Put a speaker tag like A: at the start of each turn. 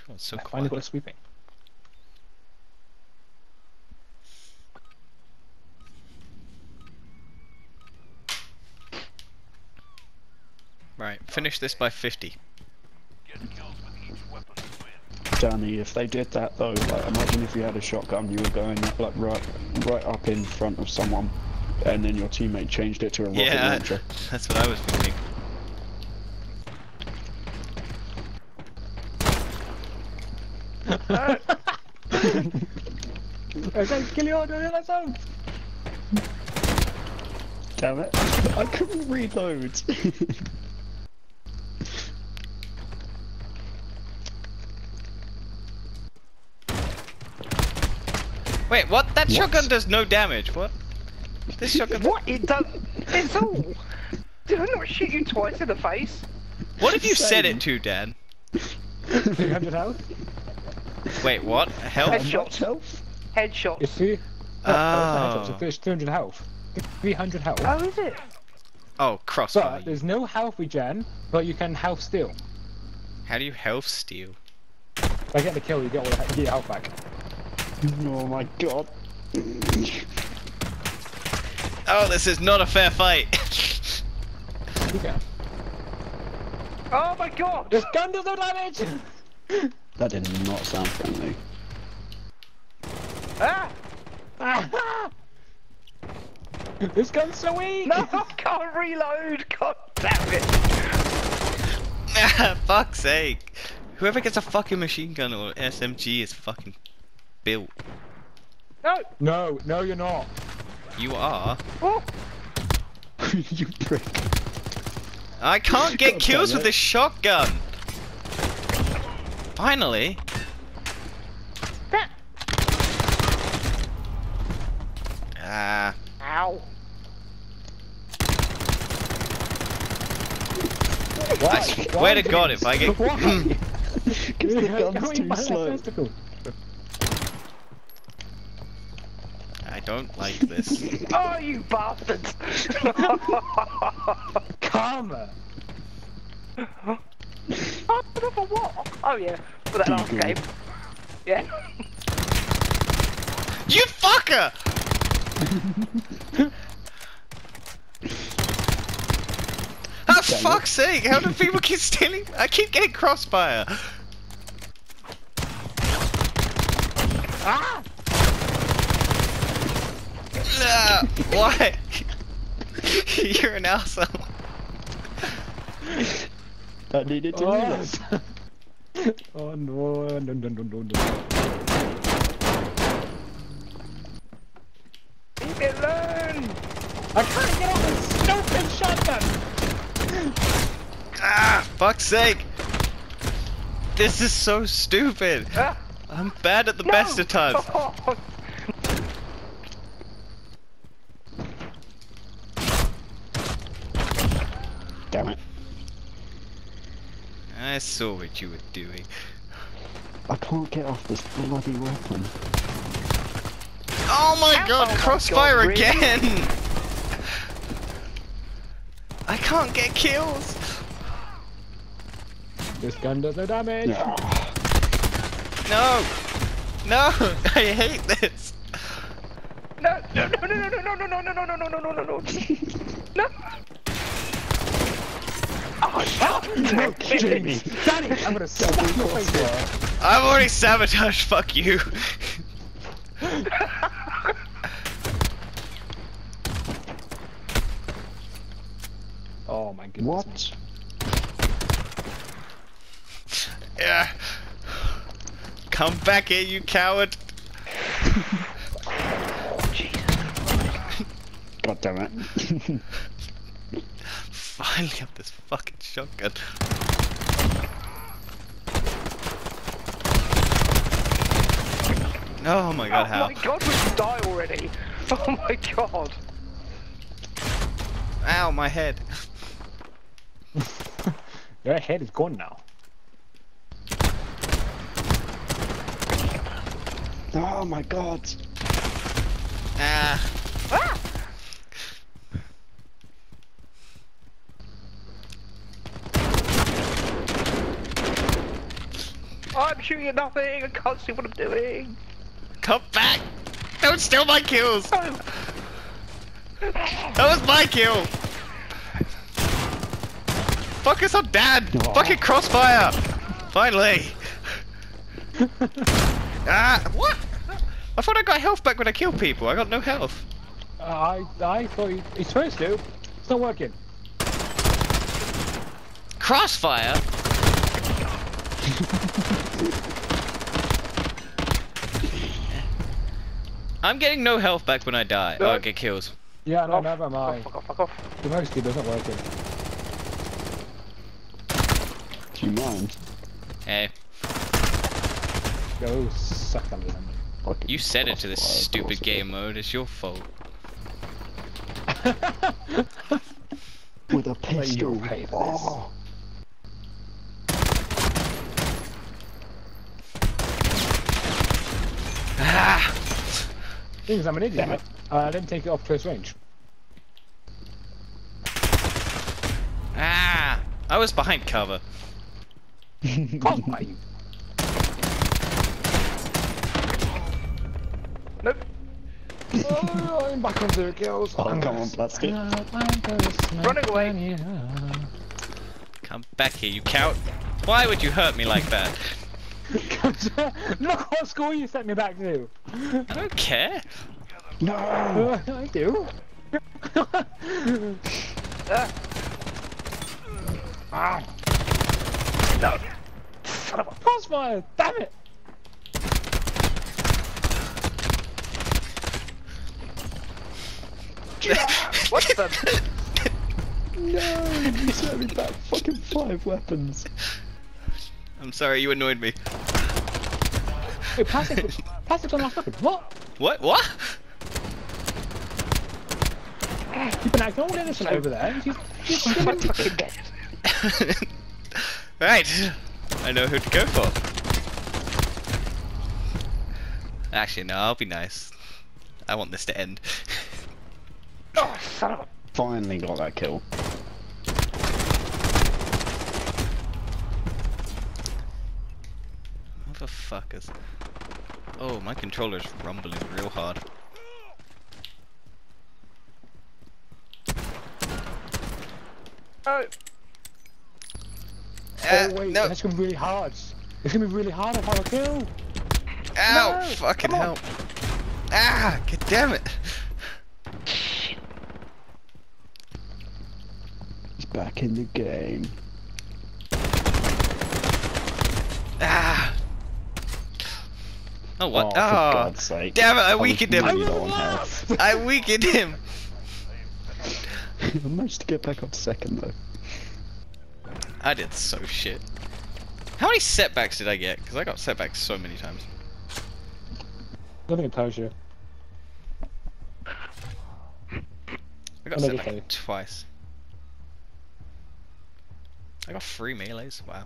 A: Everyone's so
B: I finally got a sweeping.
A: Right, finish this by 50.
C: Danny, if they did that though, like imagine if you had a shotgun, you were going like right, right up in front of someone, and then your teammate changed it to a rocket
A: Yeah,
C: launcher.
A: that's what I was thinking.
B: Okay, kill your order, let's go!
C: Damn it! I couldn't reload.
A: Wait, what? That
C: What?
A: shotgun does no damage. What? This shotgun.
D: What? It does. It's all. Did I not shoot you twice in the face?
A: What have you set
C: Same.
A: it to, Dan?
B: 300 health?
A: Wait, what? Health?
D: Headshot.
C: Much oh. health?
D: Headshots.
B: It's three.
A: Oh.
B: Oh, it's it's 200 health. 300 health.
D: How is it?
A: Oh, crossfire.
B: But there's no health regen, but you can health steal.
A: How do you health steal?
B: If I get the kill, you get all the, you get health back.
C: Oh my god.
A: Oh, this is not a fair fight.
B: You.
D: Oh my god!
B: This gun does no damage!
C: That did not sound friendly.
D: Ah!
B: Ah! this gun's so weak!
D: No, I can't reload! God damn it!
A: Fuck's sake. Whoever gets a fucking machine gun or SMG is fucking built.
D: No!
B: No, no, you're not.
A: You are.
D: Oh!
C: you prick.
A: I can't get
C: God
A: kills with this shotgun. Finally.
D: That.
A: Ah.
D: Ow!
B: Why?
A: I swear to God, if I get-
B: Why?
C: Because the
B: How
C: gun's
B: are you
C: too slow.
A: I don't like this.
D: Oh, you bastards!
B: Come!
D: Oh, for what? Oh yeah, for that last
C: Deagle.
D: game. Yeah.
A: you fucker! Ah,
C: Damn
A: fuck's sake! How do people keep stealing? I keep getting crossfire.
B: Ah!
A: Nah, why? You're an asshole.
C: I needed to
B: Oh.
C: reload.
B: oh no, no, no, no, no, no.
D: Leave me alone!
B: I can't get off this stupid shotgun!
A: Ah, fuck's sake! This is so stupid.
D: Ah,
A: I'm bad at the
D: no!
A: best of times.
D: Oh,
C: Damn it.
A: I saw what you were doing.
C: I can't get off this bloody weapon.
A: Oh my
D: Ow,
A: god,
D: oh my
A: crossfire
D: God, really?
A: again! I can't get kills!
B: This gun does no damage!
C: Yeah.
A: No! No! I hate this!
D: no, no, no, no, no, no, no, no, no, no, no, no, no, no, no, no. No! Oh, fuck!
C: Jamie.
B: Danny, I'm gonna slap your face there.
A: I've already sabotaged, fuck you!
B: Oh my goodness.
C: What?
A: yeah. Come back here, you coward!
C: God damn it.
A: Finally have this fucking shotgun. Oh my god,
D: oh
A: how?
D: my god, we should die already! Oh my god!
A: Ow, my head.
B: Your head is gone now.
C: Oh my god.
A: Ah!
D: I'm shooting at nothing. I can't see what I'm doing.
A: Come back! Don't steal my kills!
D: Oh,
A: That was my kill! Focus on dad!
C: Aw.
A: Fucking crossfire! Finally! ah, what? I thought I got health back when I killed people. I got no health.
B: I I thought he, he's supposed to. It's not working.
A: Crossfire? I'm getting no health back when I die. Oh, I get kills.
B: Yeah, no,
D: off.
B: never mind.
D: Fuck off, fuck off.
B: The most it's not working.
C: Do you mind?
A: Hey,
B: Go suck a lemon.
A: You set it to this
C: crossfire,
A: stupid
C: course
A: game mode. It's your fault.
C: With a pistol.
B: you'll pay for this.
C: Oh.
A: Ah!
B: Thing is, I'm an idiot. Uh, I didn't take it off close range.
A: Ah! I was behind cover.
B: Crossfire, you.
D: Nope.
B: Oh, I'm back on zero kills.
C: Oh, come on, plastic.
D: Running away.
A: Come back here, you count. Why would you hurt me like that?
B: Look what score you sent me back to.
A: I don't care.
C: No!
B: I do.
D: Ah.
B: ah,
D: No. Son of a.
B: crossfire! Damn it!
D: What the?
C: No! You sent me back fucking five weapons.
A: I'm sorry, you annoyed me.
B: Wait, plastic, plastic on last weapon. What?
A: What? What?
B: You've been acting all innocent over there. You, you,
D: I'm fucking dead.
A: right. I know who to go for. Actually, no, I'll be nice. I want this to end.
D: Oh, son of a.
C: Finally got that kill.
A: Motherfuckers. Oh, my controller's rumbling real hard.
D: Oh.
A: Uh,
B: oh wait,
A: no!
B: that's gonna be really hard. It's gonna be really hard if I have a kill.
A: Ow!
B: no,
A: Fucking
B: come on.
A: hell! Ah! God damn it!
C: He's back in the game.
A: Ah! Oh what?
C: Oh,
A: Oh,
C: God's sake.
A: damn it! I
C: was
A: weakened him.
C: really low.
A: I weakened him.
C: I managed to get back up to second though.
A: I did so shit. How many setbacks did I get? Because I got setbacks so many times.
B: I think it tells you.
A: I got
B: I'll never
A: setback
B: tell you.
A: twice. I got three melees. Wow.